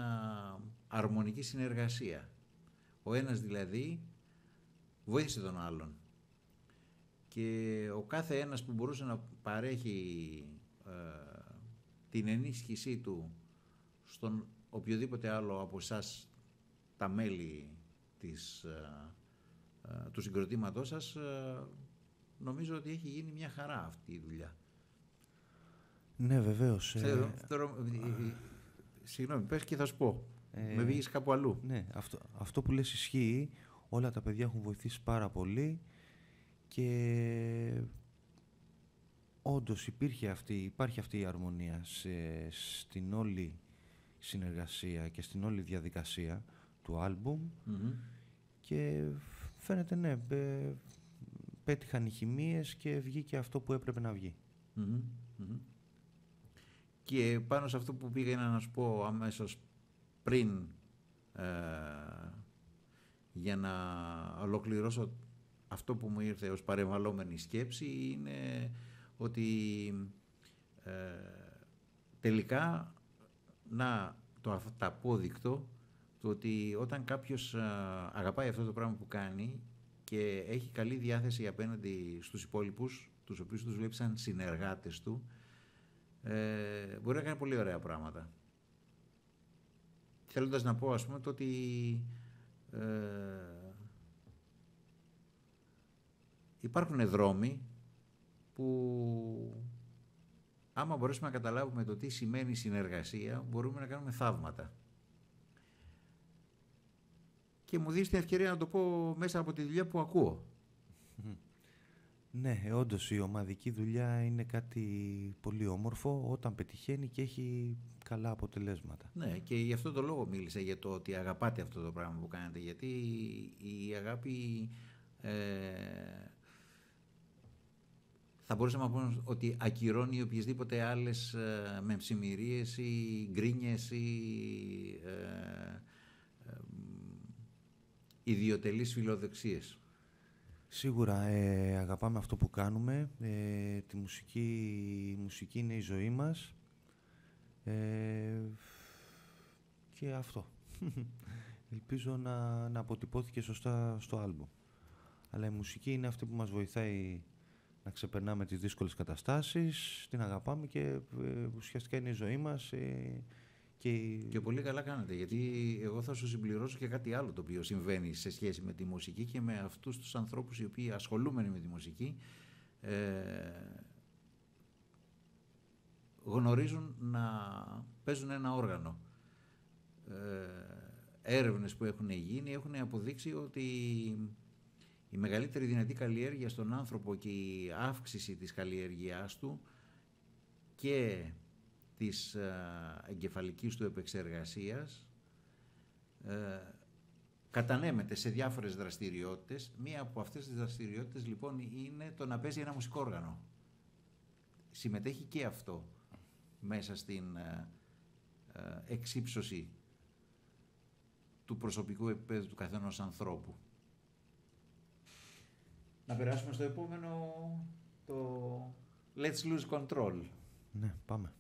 A: αρμονική συνεργασία. Ο ένας δηλαδή βοήθησε τον άλλον και ο κάθε ένας που μπορούσε να παρέχει ε, την ενίσχυσή του στον οποιοδήποτε άλλο από εσάς τα μέλη της, ε, ε, του συγκροτήματός σας ε, νομίζω ότι έχει γίνει μια χαρά αυτή η δουλειά.
B: Ναι, βεβαίως. ε,
A: Ξέρω, τώρα, ε, ε, Συγγνώμη, πες και θα σου πω.
B: Ε,
A: Με βγεις κάπου αλλού.
B: Ναι, αυτό, αυτό που λες ισχύει. Όλα τα παιδιά έχουν βοηθήσει πάρα πολύ και όντως υπήρχε αυτή, υπάρχει αυτή η αρμονία σε, στην όλη συνεργασία και στην όλη διαδικασία του άλμπουμ
A: Μμμ.
B: και φαίνεται ναι, ε, πέτυχαν οι χημείες και βγήκε αυτό που έπρεπε να βγει.
A: Μμμ, μμμ. Και πάνω σε αυτό που πήγα να σου πω αμέσως πριν ε, για να ολοκληρώσω αυτό που μου ήρθε ως παρεμβαλλόμενη σκέψη είναι ότι ε, τελικά να το αυταπόδεικτο το ότι όταν κάποιος ε, αγαπάει αυτό το πράγμα που κάνει και έχει καλή διάθεση απέναντι στους υπόλοιπους, τους οποίους τους βλέπει σαν συνεργάτες του, ε, μπορεί να κάνει πολύ ωραία πράγματα. Θέλοντας να πω, ας πούμε, το ότι ε, υπάρχουν δρόμοι που άμα μπορέσουμε να καταλάβουμε το τι σημαίνει συνεργασία, μπορούμε να κάνουμε θαύματα. Και μου δίνεις την ευκαιρία να το πω μέσα από τη δουλειά που ακούω.
B: Ναι, όντως η ομαδική δουλειά είναι κάτι πολύ όμορφο όταν πετυχαίνει και έχει καλά αποτελέσματα.
A: Ναι, και γι' αυτό το λόγο μίλησα για το ότι αγαπάτε αυτό το πράγμα που κάνετε. Γιατί η αγάπη ε, θα μπορούσαμε να πούμε ότι ακυρώνει οποιασδήποτε άλλες ε, μεμψημυρίες ή γκρίνιες ή ε, ε, ιδιωτελείς φιλοδεξίες.
B: Σίγουρα ε, αγαπάμε αυτό που κάνουμε. Ε, τη μουσική, η μουσική είναι η ζωή μας. Ε, και αυτό. [laughs] Ελπίζω να, να αποτυπώθηκε σωστά στο άλμπομ. Αλλά η μουσική είναι αυτή που μας βοηθάει να ξεπερνάμε τις δύσκολες καταστάσεις, την αγαπάμε και ε, ουσιαστικά είναι η ζωή μας ε, και, η-
A: Και πολύ καλά κάνετε, γιατί εγώ θα σου συμπληρώσω και κάτι άλλο το οποίο συμβαίνει σε σχέση με τη μουσική και με αυτούς τους ανθρώπους οι οποίοι ασχολούμενοι με τη μουσική ε, γνωρίζουν να παίζουν ένα όργανο. Ε, έρευνες που έχουν γίνει έχουν αποδείξει ότι η μεγαλύτερη δυνατή καλλιέργεια στον άνθρωπο και η αύξηση της καλλιεργειάς του και της ε, εγκεφαλικής του επεξεργασίας ε, κατανέμεται σε διάφορες δραστηριότητες. Μία από αυτές τις δραστηριότητες λοιπόν είναι το να παίζει ένα μουσικό όργανο. Συμμετέχει και αυτό μέσα στην ε, ε, εξύψωση του προσωπικού επίπεδου του καθενός ανθρώπου. Να περάσουμε στο επόμενο, το Let's Lose Control.
B: Ναι, πάμε.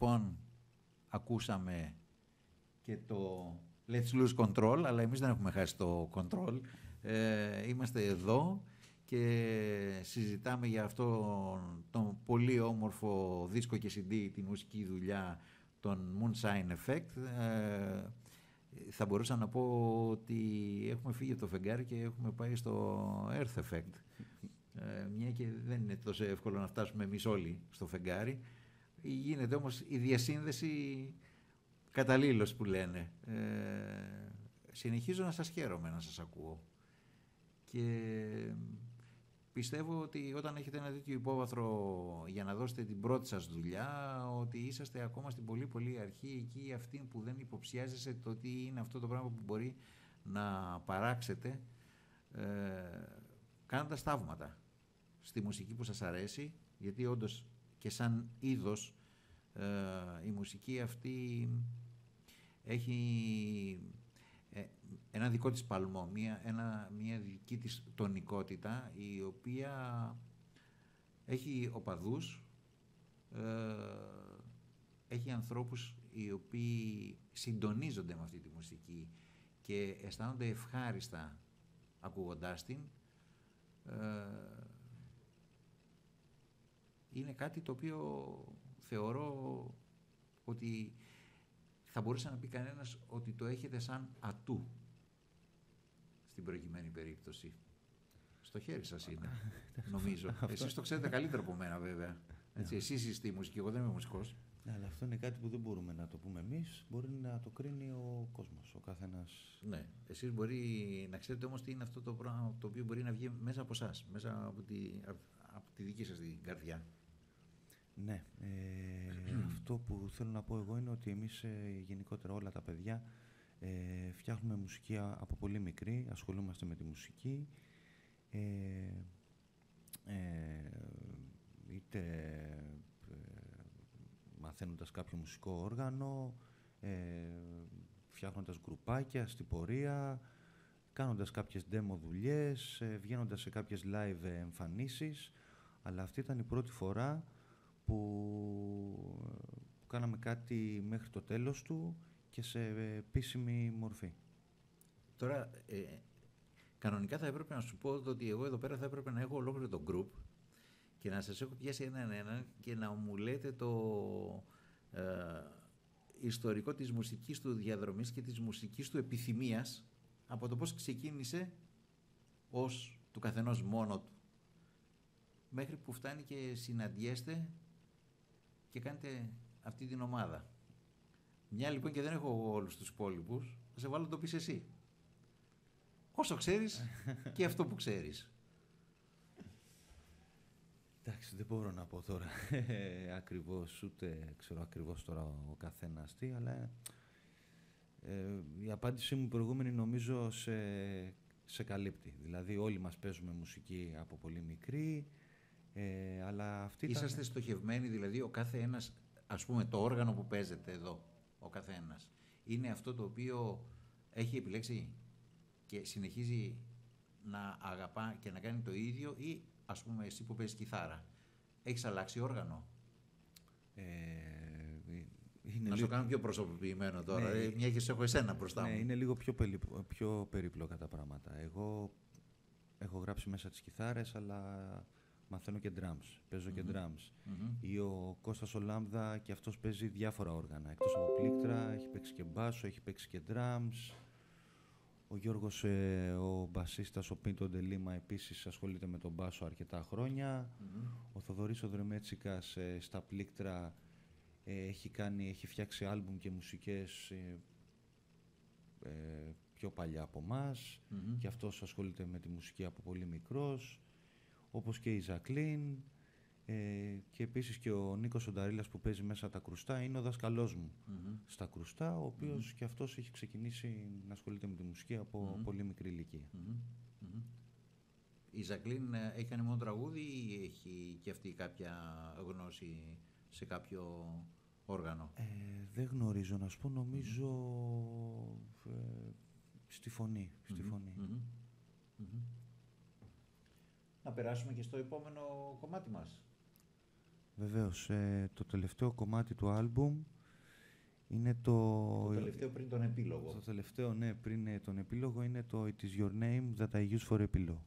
A: Λοιπόν ακούσαμε και το Let's Lose Control, αλλά εμείς δεν έχουμε χάσει το control. Ε, είμαστε εδώ και συζητάμε για αυτό τον πολύ όμορφο δίσκο και CD, τη μουσική δουλειά των Moonshine Effect. Ε, θα μπορούσα να πω ότι έχουμε φύγει από το φεγγάρι και έχουμε πάει στο Earth Effect. Ε, μια και δεν είναι τόσο εύκολο να φτάσουμε εμείς όλοι στο φεγγάρι. Γίνεται όμως η διασύνδεση καταλήλως που λένε. Ε, συνεχίζω να σας χαίρομαι να σας ακούω. Και πιστεύω ότι όταν έχετε ένα τέτοιο υπόβαθρο για να δώσετε την πρώτη σας δουλειά, ότι είσαστε ακόμα στην πολύ πολύ αρχή εκεί αυτή που δεν υποψιάζεσαι το τι είναι αυτό το πράγμα που μπορεί να παράξετε ε, κάνοντας ταύματα στη μουσική που σας αρέσει, γιατί όντως και σαν είδος ε, η μουσική αυτή έχει ε, ένα δικό της παλμό, μια, ένα, μια δική της τονικότητα η οποία έχει οπαδούς, ε, έχει ανθρώπους οι οποίοι συντονίζονται με αυτή τη μουσική και αισθάνονται ευχάριστα ακούγοντάς την. Ε, είναι κάτι το οποίο θεωρώ ότι θα μπορούσε να πει κανένας ότι το έχετε σαν ατού στην προηγουμένη περίπτωση. Στο χέρι σας είναι, [laughs] νομίζω. Εσείς το ξέρετε καλύτερα από μένα βέβαια. Έτσι, εσείς είστε η μουσική, εγώ δεν είμαι μουσικός.
B: Ναι, αλλά αυτό είναι κάτι που δεν μπορούμε να το πούμε εμείς, μπορεί να το κρίνει ο κόσμος, ο καθένας.
A: Ναι, εσείς μπορεί να ξέρετε όμως τι είναι αυτό το πράγμα το οποίο μπορεί να βγει μέσα από εσάς, μέσα από τη, από τη δική σας την καρδιά.
B: Ναι, ε, [clears throat] αυτό που θέλω να πω εγώ είναι ότι εμείς ε, γενικότερα όλα τα παιδιά ε, φτιάχνουμε μουσική α- από πολύ μικρή, ασχολούμαστε με τη μουσική, ε, ε, είτε ε, μαθαίνοντας κάποιο μουσικό όργανο, ε, φτιάχνοντας γκρουπάκια στην πορεία, κάνοντας κάποιες demo δουλειές, ε, βγαίνοντας σε κάποιες live εμφανίσεις, αλλά αυτή ήταν η πρώτη φορά που, που κάναμε κάτι μέχρι το τέλος του και σε επίσημη μορφή.
A: Τώρα, ε, κανονικά θα έπρεπε να σου πω ότι εγώ εδώ πέρα θα έπρεπε να έχω ολόκληρο το group και να σας έχω πιάσει έναν έναν και να μου λέτε το ε, ιστορικό της μουσικής του διαδρομής και της μουσικής του επιθυμίας από το πώς ξεκίνησε ως του καθενός μόνο του μέχρι που φτάνει και συναντιέστε και κάνετε αυτή την ομάδα. Μια λοιπόν και δεν έχω όλους τους υπόλοιπους, θα σε βάλω να το πεις εσύ. Όσο ξέρεις [laughs] και αυτό που ξέρεις.
B: Εντάξει, δεν μπορώ να πω τώρα [laughs] ακριβώς, ούτε ξέρω ακριβώς τώρα ο καθένας τι, αλλά ε, η απάντησή μου προηγούμενη νομίζω σε, σε καλύπτει. Δηλαδή όλοι μας παίζουμε μουσική από πολύ μικρή, ε, αλλά αυτή ήταν-
A: Είσαστε στοχευμένοι, δηλαδή ο κάθε ένας, ας πούμε το όργανο που παίζετε εδώ, ο κάθε ένας, είναι αυτό το οποίο έχει επιλέξει και συνεχίζει να αγαπά και να κάνει το ίδιο ή ας πούμε εσύ που παίζεις κιθάρα, έχεις αλλάξει όργανο;
B: ε, είναι
A: να
B: λίγο-
A: το κάνω πιο προσωποποιημένο τώρα,
B: Ναι.
A: ε, μια και σε έχω εσένα μπροστά
B: Ναι,
A: μου.
B: είναι λίγο πιο, περι, πιο περίπλοκα τα πράγματα. Εγώ έχω γράψει μέσα τις κιθάρες, αλλά μαθαίνω και drums. Παίζω και drums.
A: Μμμ.
B: Ή ο Κώστας ο Λάμδα και αυτός παίζει διάφορα όργανα. Εκτός από πλήκτρα, έχει παίξει και μπάσο, έχει παίξει και drums. Ο Γιώργος, ε, ο μπασίστας, ο Πίντο Ντελίμα, επίσης ασχολείται με τον μπάσο αρκετά χρόνια.
A: Μμμ.
B: Ο Θοδωρής ο Δρεμέτσικας ε, στα πλήκτρα ε, έχει, κάνει, έχει φτιάξει άλμπουμ και μουσικές ε, ε, πιο παλιά από μας
A: Μμμ.
B: και αυτός ασχολείται με τη μουσική από πολύ μικρός όπως και η Ζακλίν ε, και επίσης και ο Νίκος Ονταρίλας που παίζει μέσα τα κρουστά είναι ο δάσκαλός μου
A: Μμμ.
B: στα κρουστά ο οποίος και αυτός έχει ξεκινήσει να ασχολείται με τη μουσική από
A: Μμμ.
B: πολύ μικρή ηλικία.
A: Μμμ. Μμμ. Η Ζακλίν ε, έχει κάνει μόνο τραγούδι ή έχει και αυτή κάποια γνώση σε κάποιο όργανο;
B: Ε, δεν γνωρίζω να σου πω, νομίζω ε, στη φωνή. Στη
A: Μμμ.
B: φωνή.
A: Μμμ. Μμμ. Να περάσουμε και στο επόμενο κομμάτι μας.
B: Βεβαίως. Ε, το τελευταίο κομμάτι του άλμπουμ είναι το...
A: Το τελευταίο πριν τον επίλογο.
B: Το τελευταίο, ναι, πριν ε, τον επίλογο είναι το It is your name that I use for epilogue.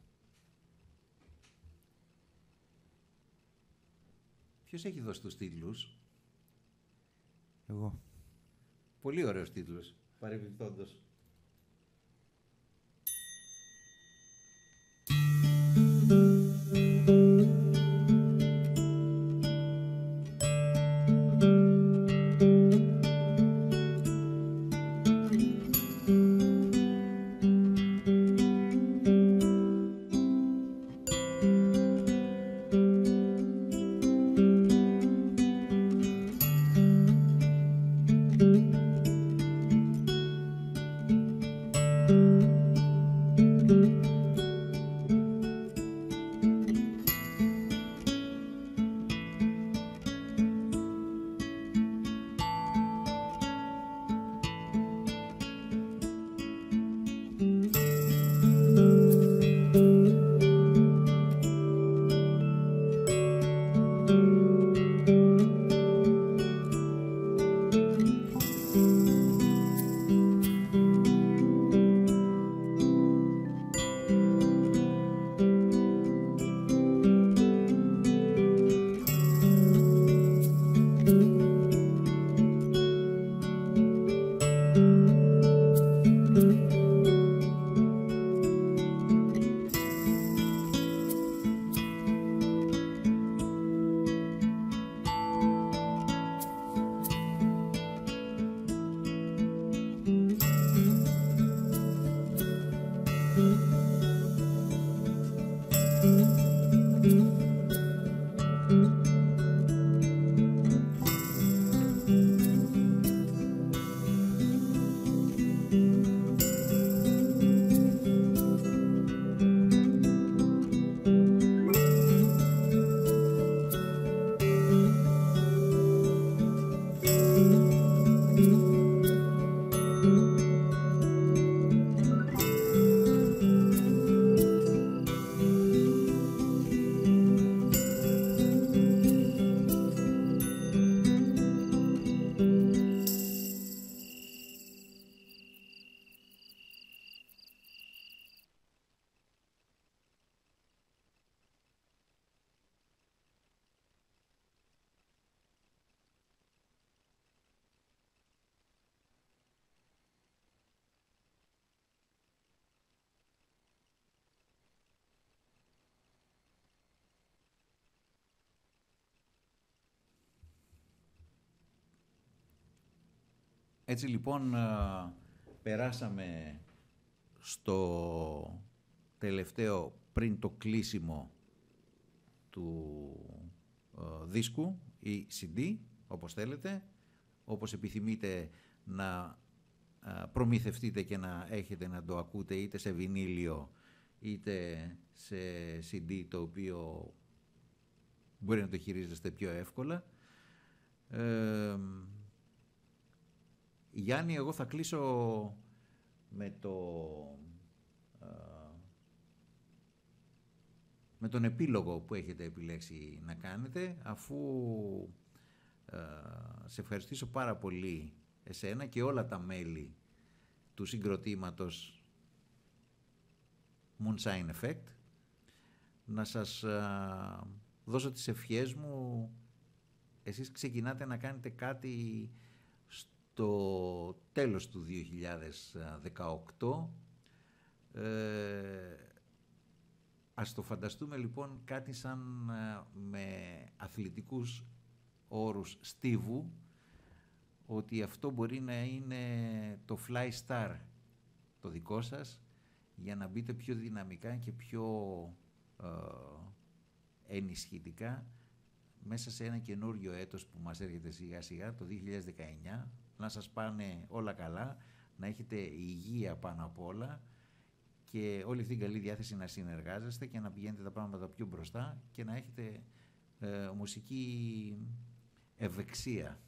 A: Ποιος έχει δώσει τους τίτλους;
B: Εγώ.
A: Πολύ ωραίος τίτλος. Παρεμπιπτόντως. Έτσι λοιπόν α, περάσαμε στο τελευταίο πριν το κλείσιμο του α, δίσκου ή CD, όπως θέλετε, όπως επιθυμείτε να α, προμηθευτείτε και να έχετε να το ακούτε είτε σε βινίλιο είτε σε CD το οποίο μπορεί να το χειρίζεστε πιο εύκολα. Ε, Γιάννη, εγώ θα κλείσω με το... α, με τον επίλογο που έχετε επιλέξει να κάνετε, αφού α, σε ευχαριστήσω πάρα πολύ εσένα και όλα τα μέλη του συγκροτήματος Moonshine Effect, να σας α, δώσω τις ευχές μου. Εσείς ξεκινάτε να κάνετε κάτι στο τέλος του 2018. Ε, ας το φανταστούμε λοιπόν κάτι σαν ε, με αθλητικούς όρους στίβου, ότι αυτό μπορεί να είναι το fly star το δικό σας, για να μπείτε πιο δυναμικά και πιο ε, ενισχυτικά μέσα σε ένα καινούριο έτος που μας έρχεται σιγά σιγά, το 2019, να σας πάνε όλα καλά, να έχετε υγεία πάνω απ' όλα και όλη αυτή την καλή διάθεση να συνεργάζεστε και να πηγαίνετε τα πράγματα πιο μπροστά και να έχετε ε, μουσική ευεξία.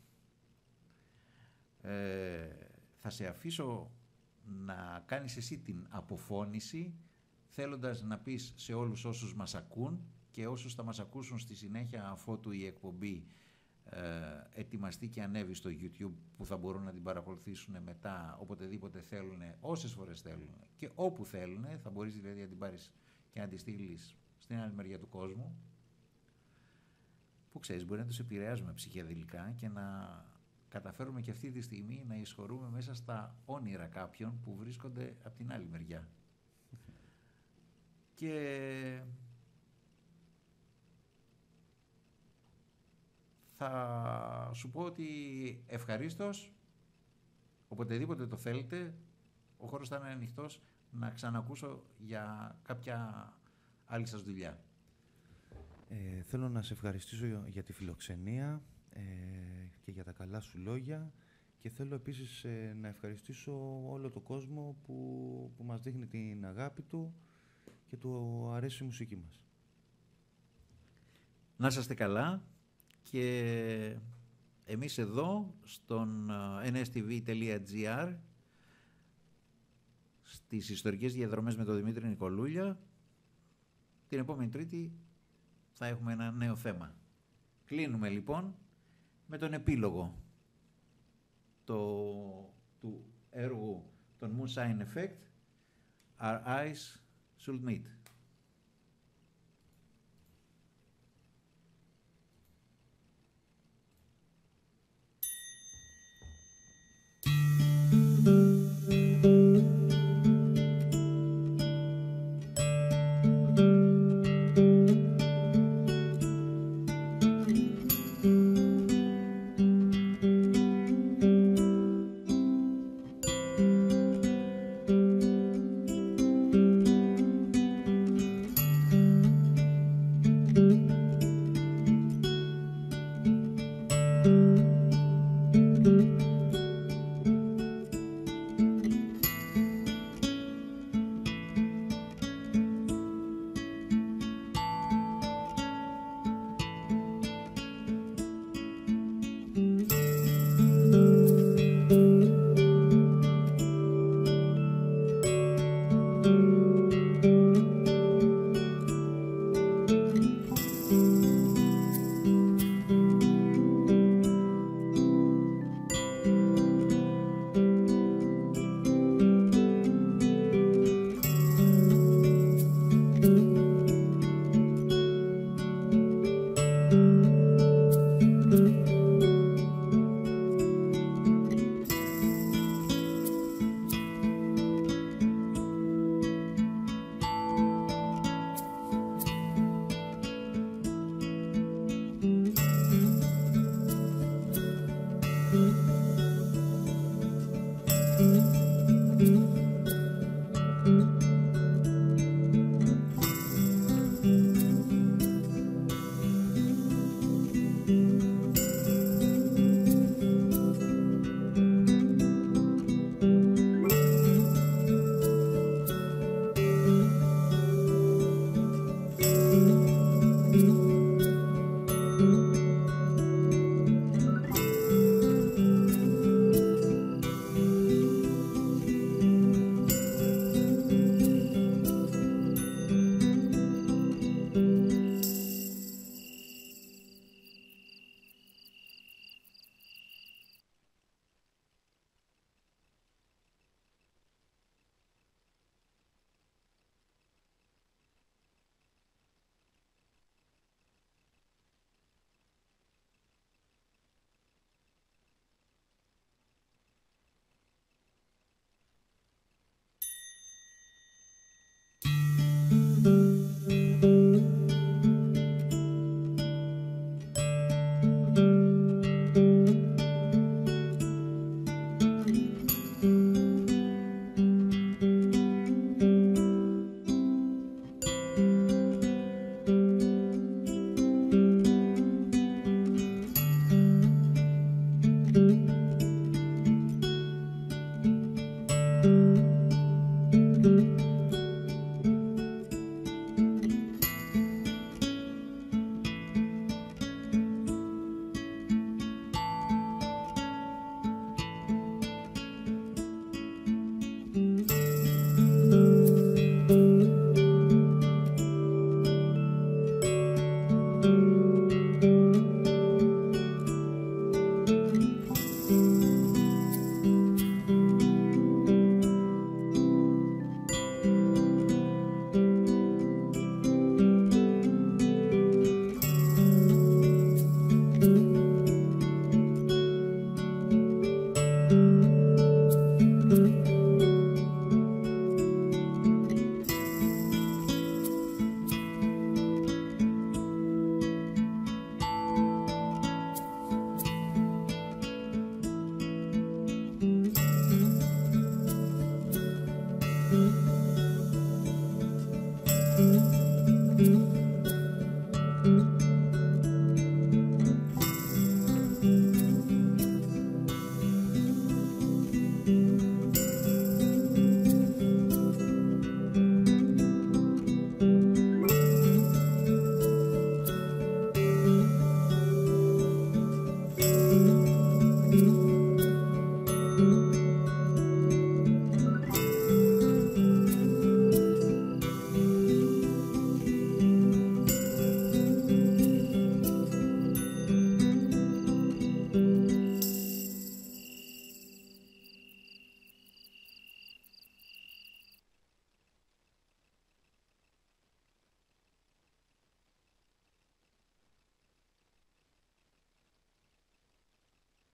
A: Ε, θα σε αφήσω να κάνεις εσύ την αποφώνηση θέλοντας να πεις σε όλους όσους μας ακούν και όσους θα μας ακούσουν στη συνέχεια αφότου η εκπομπή ε, ετοιμαστεί και ανέβει στο YouTube που θα μπορούν να την παρακολουθήσουν μετά οποτεδήποτε θέλουν, όσες φορές θέλουν και όπου θέλουν, θα μπορείς δηλαδή να την πάρεις και να τη στείλεις στην άλλη μεριά του κόσμου που ξέρεις μπορεί να τους επηρεάζουμε ψυχιαδηλικά και να καταφέρουμε και αυτή τη στιγμή να εισχωρούμε μέσα στα όνειρα κάποιων που βρίσκονται από την άλλη μεριά. Και θα σου πω ότι ευχαρίστως, οποτεδήποτε το θέλετε, ο χώρος θα είναι ανοιχτός να ξανακούσω για κάποια άλλη σας δουλειά.
B: Ε, θέλω να σε ευχαριστήσω για τη φιλοξενία ε, και για τα καλά σου λόγια και θέλω επίσης ε, να ευχαριστήσω όλο το κόσμο που, που μας δείχνει την αγάπη του και του αρέσει η μουσική μας.
A: Να είστε καλά και εμείς εδώ στον nstv.gr στις ιστορικές διαδρομές με τον Δημήτρη Νικολούλια την επόμενη Τρίτη θα έχουμε ένα νέο θέμα. Κλείνουμε λοιπόν με τον επίλογο το, του έργου των Moonshine Effect Our Eyes Should Meet.